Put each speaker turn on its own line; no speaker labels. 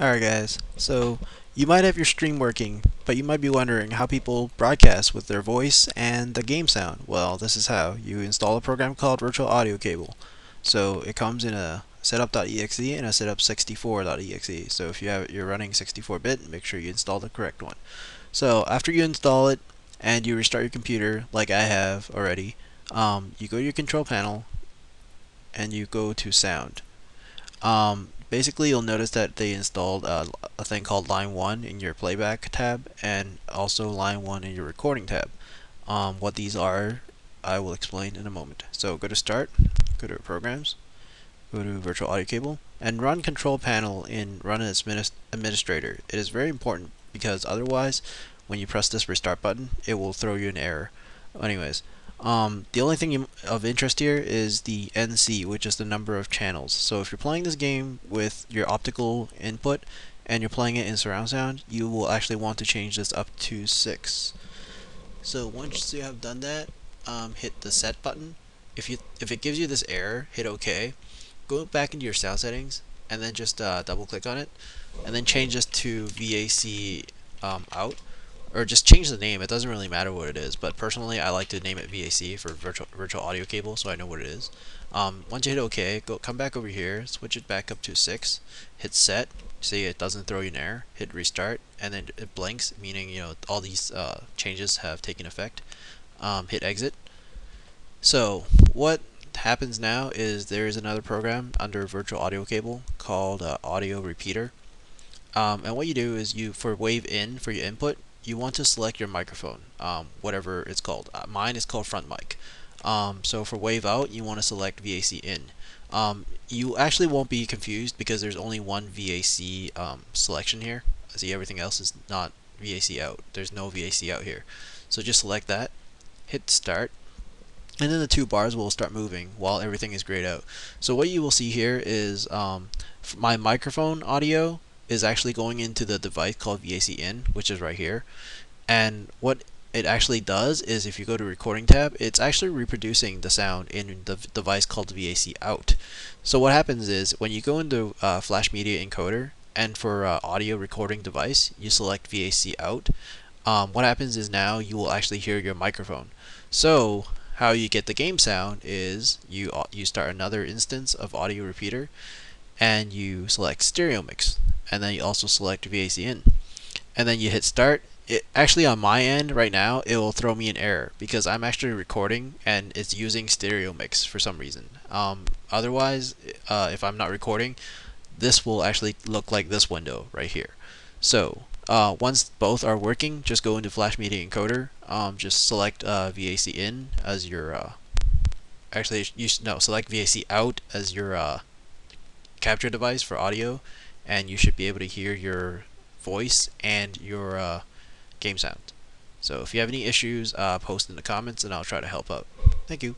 Alright guys, so you might have your stream working, but you might be wondering how people broadcast with their voice and the game sound. Well, this is how. You install a program called Virtual Audio Cable. So it comes in a setup.exe and a setup64.exe. So if you have you're running 64-bit, make sure you install the correct one. So after you install it and you restart your computer, like I have already, um, you go to your control panel and you go to sound. Um, basically you'll notice that they installed uh, a thing called line 1 in your playback tab and also line 1 in your recording tab. Um, what these are I will explain in a moment. So go to start, go to programs, go to virtual audio cable, and run control panel in run as administrator. It is very important because otherwise when you press this restart button it will throw you an error. Anyways, um, the only thing of interest here is the NC, which is the number of channels. So if you're playing this game with your optical input and you're playing it in surround sound, you will actually want to change this up to 6. So once you have done that, um, hit the set button. If you if it gives you this error, hit OK. Go back into your sound settings and then just uh, double click on it and then change this to VAC um, out or just change the name. It doesn't really matter what it is, but personally, I like to name it VAC for virtual virtual audio cable, so I know what it is. Um, once you hit OK, go come back over here, switch it back up to six, hit set. See, it doesn't throw you an error. Hit restart, and then it blinks, meaning you know all these uh, changes have taken effect. Um, hit exit. So what happens now is there is another program under virtual audio cable called uh, audio repeater. Um, and what you do is you for wave in for your input you want to select your microphone, um, whatever it's called. Uh, mine is called front mic. Um, so for wave out, you want to select VAC in. Um, you actually won't be confused because there's only one VAC um, selection here. See, everything else is not VAC out. There's no VAC out here. So just select that, hit start, and then the two bars will start moving while everything is grayed out. So what you will see here is um, my microphone audio is actually going into the device called VAC in, which is right here. And what it actually does is if you go to recording tab, it's actually reproducing the sound in the device called VAC out. So what happens is when you go into uh, Flash Media Encoder and for uh, audio recording device, you select VAC out. Um, what happens is now you will actually hear your microphone. So how you get the game sound is you uh, you start another instance of audio repeater and you select stereo mix and then you also select VAC in. And then you hit start. It actually on my end right now it will throw me an error because I'm actually recording and it's using stereo mix for some reason. Um, otherwise uh, if I'm not recording this will actually look like this window right here. So uh, once both are working just go into Flash Media Encoder. Um, just select uh, VAC in as your uh, actually you should, no select VAC out as your uh, capture device for audio and you should be able to hear your voice and your uh, game sound. So if you have any issues, uh, post in the comments and I'll try to help out. Thank you.